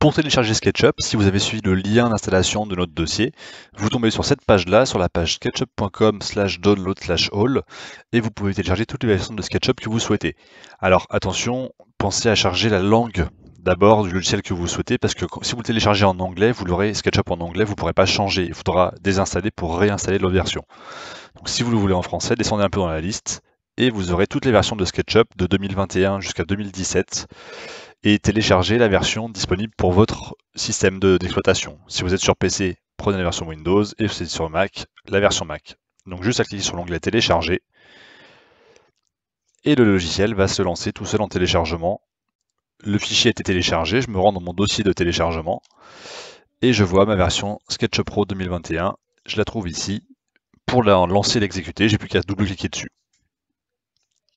Pour télécharger SketchUp, si vous avez suivi le lien d'installation de notre dossier, vous tombez sur cette page-là, sur la page sketchup.com slash download slash all, et vous pouvez télécharger toutes les versions de SketchUp que vous souhaitez. Alors attention, pensez à charger la langue d'abord du logiciel que vous souhaitez, parce que si vous le téléchargez en anglais, vous l'aurez SketchUp en anglais, vous ne pourrez pas changer, il faudra désinstaller pour réinstaller l'autre version. Donc si vous le voulez en français, descendez un peu dans la liste, et vous aurez toutes les versions de SketchUp de 2021 jusqu'à 2017 et télécharger la version disponible pour votre système d'exploitation. si vous êtes sur PC, prenez la version Windows et si vous êtes sur Mac, la version Mac. Donc juste à cliquer sur l'onglet télécharger et le logiciel va se lancer tout seul en téléchargement. Le fichier a été téléchargé, je me rends dans mon dossier de téléchargement et je vois ma version SketchUp Pro 2021. Je la trouve ici. Pour la lancer et l'exécuter, j'ai plus qu'à double-cliquer dessus.